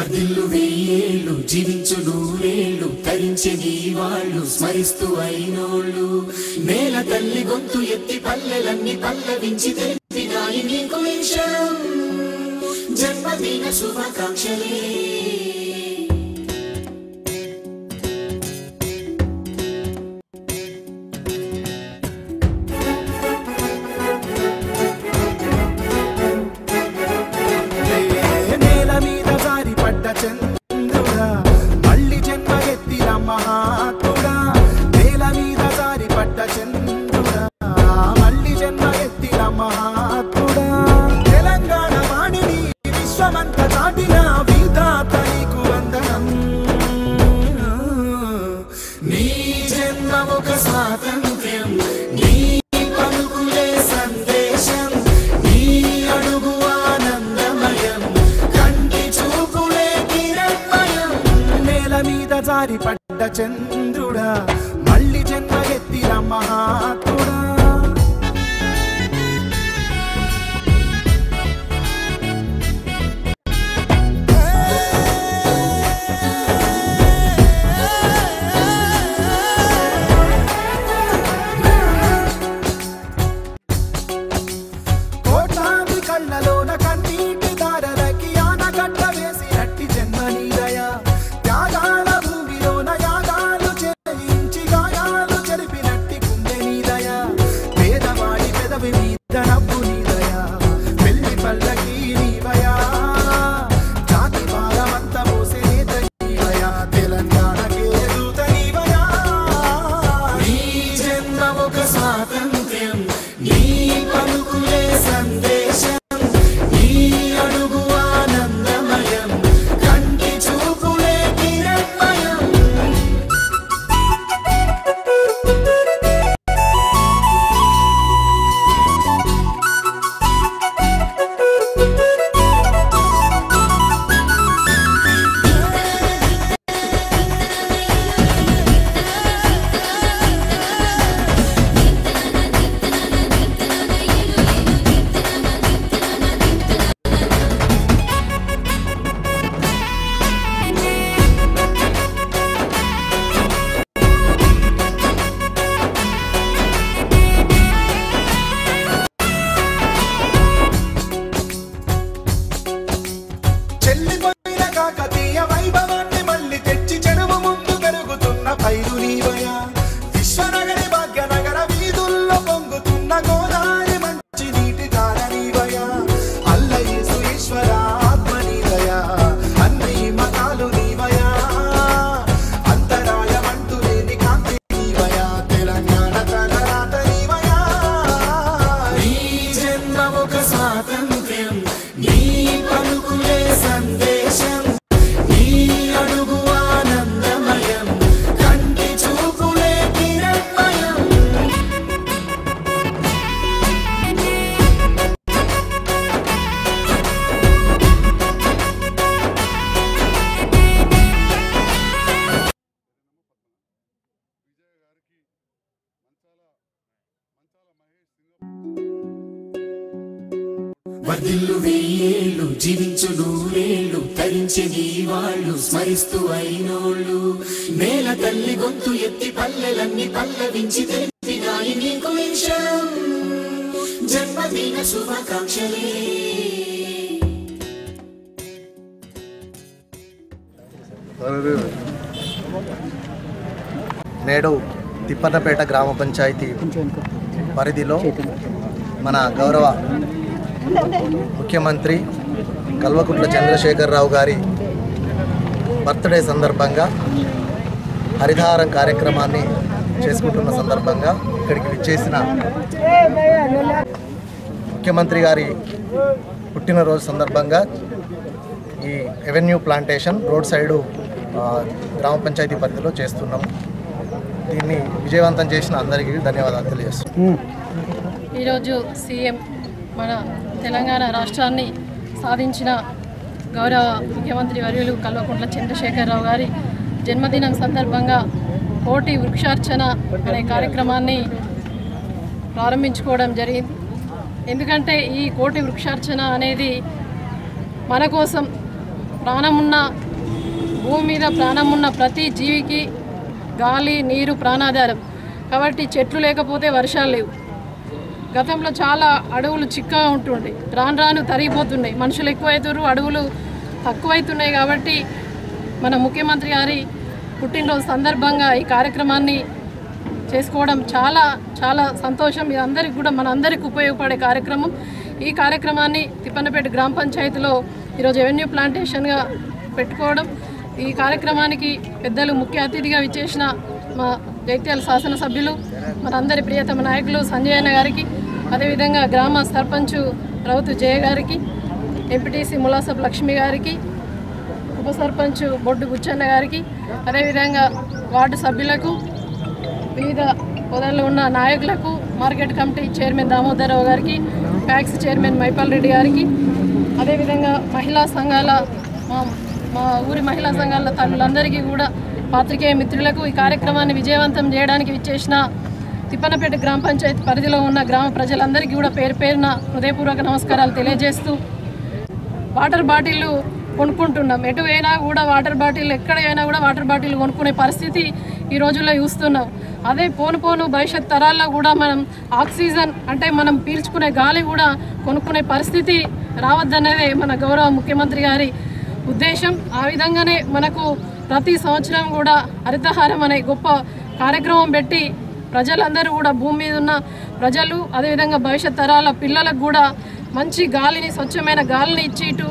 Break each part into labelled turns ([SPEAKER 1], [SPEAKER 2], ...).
[SPEAKER 1] వర్ధిల్లు వెయ్యేళ్ళు జీవించు నూరేళ్ళు తరించే నీ వాళ్ళు స్మరిస్తూ అయినోళ్ళు. నేల తల్లి గొంతు ఎత్తి పల్లెలన్నీ పల్లవించి తెలిపినాయి నీకు ఈ జన్మదిన శుభాకాంక్షలే.
[SPEAKER 2] జారి పడ్డ చంద్రుడా మళ్ళీ జన్మ
[SPEAKER 1] ఎత్తిరా మహాత్మ. జీవించు నూరేళ్ళు తరించే నీ వాళ్ళు స్మరిస్తూ అయినోళ్ళు. నేల తల్లి గొంతు ఎత్తి పల్లెలన్నీ పల్లవించి తెలిపినాయి నీకు ఈ జన్మదిన శుభాకాంక్షలే.
[SPEAKER 3] నేడు తిప్పన్నపేట గ్రామ పంచాయతీ పరిధిలో మన గౌరవ ముఖ్యమంత్రి కల్వకుంట్ల చంద్రశేఖరరావు గారి బర్త్డే సందర్భంగా హరిధారం కార్యక్రమాన్ని చేసుకుంటున్న సందర్భంగా ఇక్కడికి విచ్చేసిన ముఖ్యమంత్రి గారి పుట్టినరోజు సందర్భంగా ఈ ఎవెన్యూ ప్లాంటేషన్ రోడ్ సైడు గ్రామ పంచాయతీ పరిధిలో చేస్తున్నాము. దీన్ని విజయవంతం చేసిన అందరికీ ధన్యవాదాలు తెలియజేస్తున్నాం.
[SPEAKER 4] ఈరోజు సీఎం మన తెలంగాణ రాష్ట్రాన్ని సాధించిన గౌరవ ముఖ్యమంత్రి వర్యులు కల్వకుంట్ల చంద్రశేఖరరావు గారి జన్మదినం సందర్భంగా కోటి వృక్షార్చన అనే కార్యక్రమాన్ని ప్రారంభించుకోవడం జరిగింది. ఎందుకంటే ఈ కోటి వృక్షార్చన అనేది మన కోసం ప్రాణం ఉన్న భూమి మీద ప్రాణం ఉన్న ప్రతి జీవికి గాలి నీరు ప్రాణాధారం. కాబట్టి చెట్లు లేకపోతే వర్షాలు లేవు. గతంలో చాలా అడవులు చిక్కగా ఉంటుండే. రాను రాను తరిగిపోతున్నాయి. మనుషులు ఎక్కువవుతారు అడవులు తక్కువైతున్నాయి కాబట్టి మన ముఖ్యమంత్రి గారి పుట్టినరోజు సందర్భంగా ఈ కార్యక్రమాన్ని చేసుకోవడం చాలా చాలా సంతోషం. ఇది అందరికి కూడా మన అందరికి ఉపయోగపడే కార్యక్రమం. ఈ కార్యక్రమాన్ని తిప్పన్నపేట గ్రామ పంచాయతీలో ఈరోజు ఎవెన్యూ ప్లాంటేషన్గా పెట్టుకోవడం. ఈ కార్యక్రమానికి పెద్దలు ముఖ్య అతిథిగా విచ్చేసిన మా జైత్యాల శాసనసభ్యులు మనందరి ప్రియతమ నాయకులు సంజయ్ అన్న గారికి అదేవిధంగా గ్రామ సర్పంచ్ రౌతు జయ గారికి ఎంపీటీసీ ములాసబ్ లక్ష్మి గారికి ఉప సర్పంచ్ బొడ్డు బుచ్చన్న గారికి అదేవిధంగా వార్డు సభ్యులకు వివిధ హోదాల్లో ఉన్న నాయకులకు మార్కెట్ కమిటీ చైర్మన్ దామోదరరావు గారికి ప్యాక్స్ చైర్మన్ మైపాల్ రెడ్డి గారికి అదేవిధంగా మహిళా సంఘాల మా మా ఊరి మహిళా సంఘాల తల్లులందరికీ కూడా పాత్రికేయ మిత్రులకు ఈ కార్యక్రమాన్ని విజయవంతం చేయడానికి విచ్చేసిన తిప్పనపేట గ్రామ పంచాయతీ పరిధిలో ఉన్న గ్రామ ప్రజలందరికీ కూడా పేరు పేరున హృదయపూర్వక నమస్కారాలు తెలియజేస్తూ వాటర్ బాటిళ్ళు కొనుక్కుంటున్నాం. ఎటు అయినా కూడా వాటర్ బాటిల్ ఎక్కడ అయినా కూడా వాటర్ బాటిల్ కొనుక్కునే పరిస్థితి ఈ రోజుల్లో చూస్తున్నాం. అదే పోను పోను భవిష్యత్ తరాల్లో కూడా మనం ఆక్సిజన్ అంటే మనం పీల్చుకునే గాలి కూడా కొనుక్కునే పరిస్థితి రావద్దనేదే మన గౌరవ ముఖ్యమంత్రి గారి ఉద్దేశం. ఆ విధంగానే మనకు ప్రతి సంవత్సరం కూడా హరితహారం అనే గొప్ప కార్యక్రమం పెట్టి ప్రజలందరూ కూడా భూమి మీద ఉన్న ప్రజలు అదేవిధంగా భవిష్యత్ తరాల పిల్లలకు కూడా మంచి గాలిని స్వచ్ఛమైన గాలిని ఇచ్చి ఇటు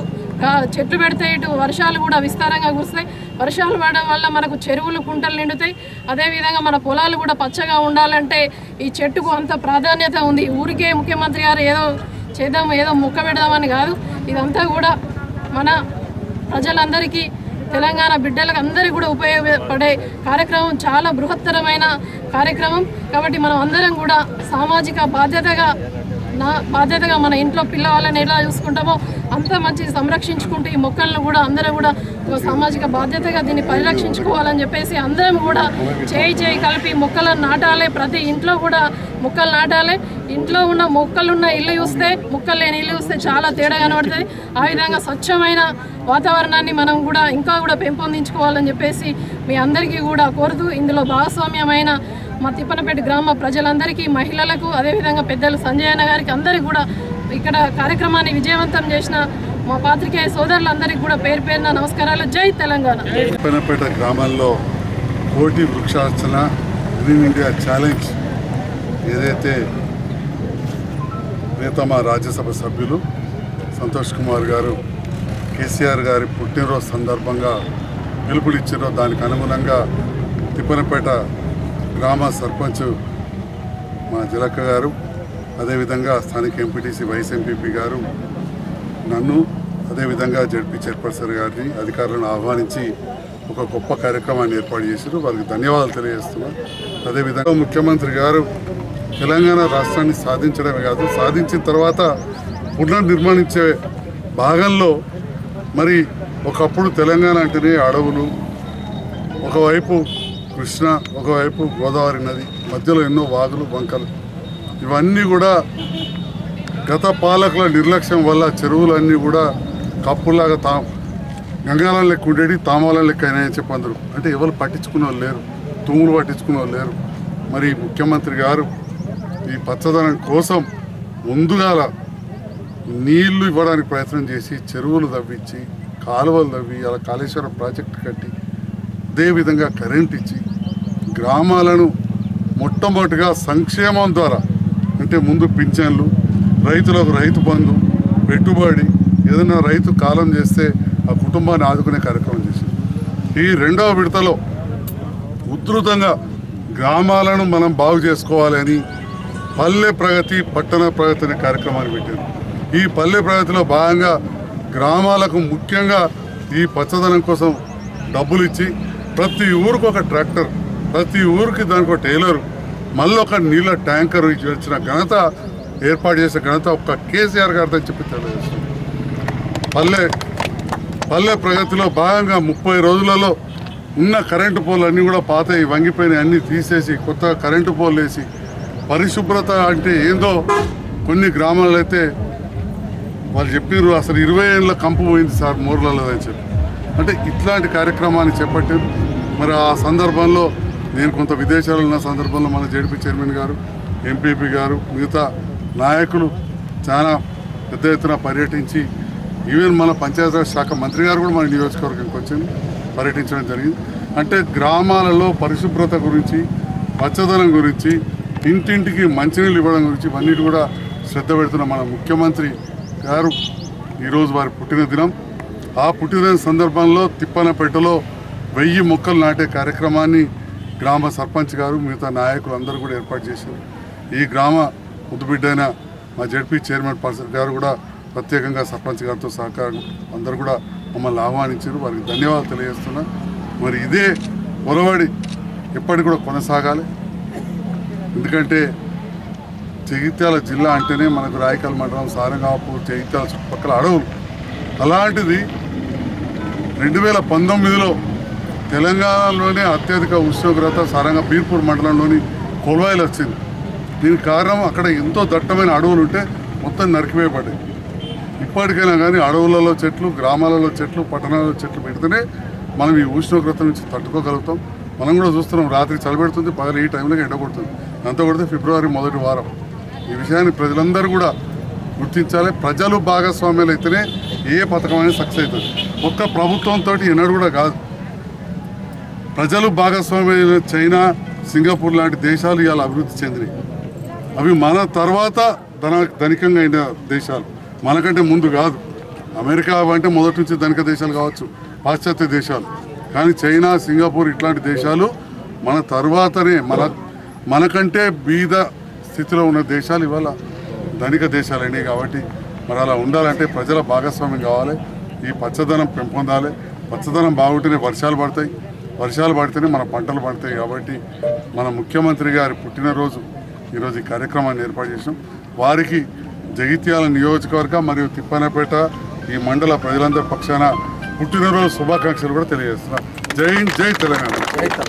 [SPEAKER 4] చెట్లు పెడితే ఇటు వర్షాలు కూడా విస్తారంగా కురుస్తాయి. వర్షాలు పడడం వల్ల మనకు చెరువులు కుంటలు నిండుతాయి. అదేవిధంగా మన పొలాలు కూడా పచ్చగా ఉండాలంటే ఈ చెట్టుకు అంత ప్రాధాన్యత ఉంది. ఊరికే ముఖ్యమంత్రి గారు ఏదో చేద్దాం ఏదో మొక్క పెడదామని కాదు. ఇదంతా కూడా మన ప్రజలందరికీ తెలంగాణ బిడ్డలకు అందరికీ కూడా ఉపయోగపడే కార్యక్రమం చాలా బృహత్తరమైన కార్యక్రమం. కాబట్టి మనం అందరం కూడా సామాజిక బాధ్యతగా నా బాధ్యతగా మన ఇంట్లో పిల్లవాళ్ళని ఎలా చూసుకుంటామో అంత మంచి సంరక్షించుకుంటూ ఈ మొక్కలను కూడా అందరం కూడా ఒక సామాజిక బాధ్యతగా దీన్ని పరిరక్షించుకోవాలని చెప్పేసి అందరం కూడా చేయి చేయి కలిపి మొక్కలను నాటాలి. ప్రతి ఇంట్లో కూడా మొక్కలు నాటాలి. ఇంట్లో ఉన్న మొక్కలున్న ఇల్లు చూస్తే మొక్కలు లేని ఇల్లు చూస్తే చాలా తేడా కనబడుతుంది. ఆ విధంగా స్వచ్ఛమైన వాతావరణాన్ని మనం కూడా ఇంకా కూడా పెంపొందించుకోవాలని చెప్పేసి మీ అందరికీ కూడా కోరుతూ ఇందులో భాగస్వామ్యమైన మా తిప్పనపేట గ్రామ ప్రజలందరికీ మహిళలకు అదేవిధంగా పెద్దలు సంజయ్ అన్న గారికి అందరికీ కూడా ఇక్కడ కార్యక్రమాన్ని విజయవంతం చేసిన మా పాత్రికేయ సోదరులందరికీ కూడా పేరు పేరున నమస్కారాలు. జై తెలంగాణ.
[SPEAKER 5] తిప్పనపేట గ్రామాల్లో కోటి వృక్షార్చన గ్రీన్ ఇండియా ఛాలెంజ్ ఏదైతే మా రాజ్యసభ సభ్యులు సంతోష్ కుమార్ గారు కేసీఆర్ గారి పుట్టినరోజు సందర్భంగా పిలుపునిచ్చారో దానికి అనుగుణంగా తిప్పనపేట గ్రామ సర్పంచ్ మా జిలక్క గారు అదేవిధంగా స్థానిక ఎంపీటీసీ వైస్ ఎంపీపీ గారు నన్ను అదేవిధంగా జడ్పీ చైర్పర్సన్ గారిని అధికారులను ఆహ్వానించి ఒక గొప్ప కార్యక్రమాన్ని ఏర్పాటు చేశారు వారికి ధన్యవాదాలు తెలియజేస్తున్నాను అదేవిధంగా ముఖ్యమంత్రి గారు తెలంగాణ రాష్ట్రాన్ని సాధించడమే కాదు సాధించిన తర్వాత పునర్నిర్మాణించే భాగంలో మరి ఒకప్పుడు తెలంగాణ అంటేనే అడవులు ఒకవైపు కృష్ణ ఒకవైపు గోదావరి నది మధ్యలో ఎన్నో వాగులు వంకలు ఇవన్నీ కూడా గత పాలకుల నిర్లక్ష్యం వల్ల చెరువులన్నీ కూడా కప్పులాగా తా గంగాలం లెక్క ఉండేవి తామాలం లెక్క అయినాయని చెప్పందరు అంటే ఎవరు పట్టించుకునే వాళ్ళు లేరు తూములు పట్టించుకునే వాళ్ళు లేరు. మరి ముఖ్యమంత్రి గారు ఈ పచ్చదనం కోసం ముందుగాల నీళ్ళు ఇవ్వడానికి ప్రయత్నం చేసి చెరువులు తవ్వించి కాలువలు తవ్వి అలా కాళేశ్వరం ప్రాజెక్టు కట్టి అదేవిధంగా కరెంట్ ఇచ్చి గ్రామాలను మొట్టమొదటిగా సంక్షేమం ద్వారా అంటే ముందు పింఛన్లు రైతులకు రైతు బంధు పెట్టుబడి ఏదైనా రైతు కాలం చేస్తే ఆ కుటుంబాన్ని ఆదుకునే కార్యక్రమం చేసింది. ఈ రెండవ విడతలో ఉధృతంగా గ్రామాలను మనం బాగు చేసుకోవాలని పల్లె ప్రగతి పట్టణ ప్రగతి అనే కార్యక్రమాన్ని పెట్టారు. ఈ పల్లె ప్రగతిలో భాగంగా గ్రామాలకు ముఖ్యంగా ఈ పచ్చదనం కోసం డబ్బులు ఇచ్చి ప్రతి ఊరికి ఒక ట్రాక్టర్ ప్రతి ఊరికి దానికి ఒక టైలర్ మళ్ళీ ఒక నీళ్ళ ట్యాంకర్ ఇచ్చిన ఘనత ఏర్పాటు చేసే ఘనత ఒక్క కేసీఆర్ గారితో చెప్పి తెలియజేస్తుంది పల్లె పల్లె ప్రగతిలో భాగంగా ముప్పై రోజులలో ఉన్న కరెంటు పోల్ అన్నీ కూడా పాతవి వంగిపోయినాయి అన్నీ తీసేసి కొత్త కరెంటు పోల్ వేసి పరిశుభ్రత అంటే ఏందో కొన్ని గ్రామాల్లో అయితే వాళ్ళు చెప్పారు అసలు ఇరవై ఏళ్ళ కంపు పోయింది సార్ మూర్లలో అని చెప్పి. అంటే ఇట్లాంటి కార్యక్రమాన్ని చేపట్టారు మరి ఆ సందర్భంలో నేను కొంత విదేశాలు ఉన్న సందర్భంలో మన జేడీపీ చైర్మన్ గారు ఎంపీపీ గారు మిగతా నాయకులు చాలా పెద్ద ఎత్తున పర్యటించి ఈవెన్ మన పంచాయతీరాజ్ శాఖ మంత్రి గారు కూడా మన నియోజకవర్గంకి వచ్చింది పర్యటించడం జరిగింది. అంటే గ్రామాలలో పరిశుభ్రత గురించి పచ్చదనం గురించి ఇంటింటికి మంచినీళ్ళు ఇవ్వడం గురించి ఇవన్నీ కూడా శ్రద్ధ పెడుతున్న మన ముఖ్యమంత్రి గారు ఈరోజు వారి పుట్టినదినం. ఆ పుట్టినదిన సందర్భంలో తిప్పనపేటలో వెయ్యి మొక్కలు నాటే కార్యక్రమాన్ని గ్రామ సర్పంచ్ గారు మిగతా నాయకులు అందరూ కూడా ఏర్పాటు చేశారు. ఈ గ్రామ ముద్దుబిడ్డైన మా జడ్పీ చైర్మన్ పర్సన్ గారు కూడా ప్రత్యేకంగా సర్పంచ్ గారితో సహకారం అందరూ కూడా మమ్మల్ని ఆహ్వానించారు. వారికి ధన్యవాదాలు తెలియజేస్తున్నా. మరి ఇదే పొరవడి ఎప్పటికి కూడా కొనసాగాలి. ఎందుకంటే జగిత్యాల జిల్లా అంటేనే మనకు రాయకల్ మండలం సారంగాపూర్ జగిత్యాల చుట్టుపక్కల అడవులు. అలాంటిది రెండు వేల పంతొమ్మిదిలో తెలంగాణలోనే అత్యధిక ఉష్ణోగ్రత సారంగా బీర్పూర్ మండలంలోని కొల్వాయిలు వచ్చింది. దీనికి కారణం అక్కడ ఎంతో దట్టమైన అడవులు ఉంటే మొత్తం నరికివేయబడ్డాయి. ఇప్పటికైనా కానీ అడవులలో చెట్లు గ్రామాలలో చెట్లు పట్టణాలలో చెట్లు పెడితేనే మనం ఈ ఉష్ణోగ్రత నుంచి తట్టుకోగలుగుతాం. మనం కూడా చూస్తున్నాం రాత్రి చలిపెడుతుంది పగలు ఈ టైంలో ఎండ కొడుతుంది అంత కొడితే ఫిబ్రవరి మొదటి వారం. ఈ విషయాన్ని ప్రజలందరూ కూడా గుర్తించాలి. ప్రజలు భాగస్వామ్యాలు అయితేనే ఏ పథకం అనేది సక్సెస్ అవుతుంది. ఒక్క ప్రభుత్వంతో ఎన్నడూ కూడా కాదు. ప్రజలు భాగస్వామ్యమైన చైనా సింగపూర్ లాంటి దేశాలు ఇవాళ అభివృద్ధి చెందినాయి. అవి మన తర్వాత ధన ధనికంగా అయిన దేశాలు. మనకంటే ముందు కాదు. అమెరికా అంటే మొదటి నుంచి ధనిక దేశాలు కావచ్చు పాశ్చాత్య దేశాలు. కానీ చైనా సింగపూర్ ఇట్లాంటి దేశాలు మన తర్వాతనే మన మనకంటే బీద స్థితిలో ఉన్న దేశాలు ఇవాళ ధనిక దేశాలు అయినాయి కాబట్టి మరి అలా ఉండాలంటే ప్రజల భాగస్వామ్యం కావాలి. ఈ పచ్చదనం పెంపొందాలి. పచ్చదనం బాగుంటేనే వర్షాలు పడతాయి. వర్షాలు పడితేనే మన పంటలు పడతాయి కాబట్టి మన ముఖ్యమంత్రి గారి పుట్టినరోజు ఈరోజు ఈ కార్యక్రమాన్ని ఏర్పాటు చేసాం వారికి జగిత్యాల నియోజకవర్గ మరియు తిప్పనపేట ఈ మండల ప్రజలందరి పక్షాన పుట్టినరోజు శుభాకాంక్షలు కూడా తెలియజేస్తున్నాం. జై జై తెలంగాణ.